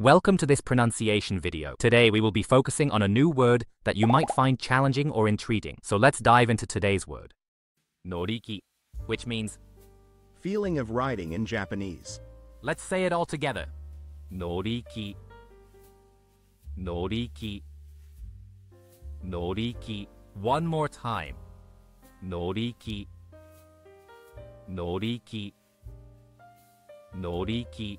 Welcome to this pronunciation video. Today we will be focusing on a new word that you might find challenging or intriguing. So let's dive into today's word. Noriki, which means, Feeling of riding in Japanese. let's say it all together. Noriki. Noriki. Noriki. One more time. Noriki. Noriki. Noriki.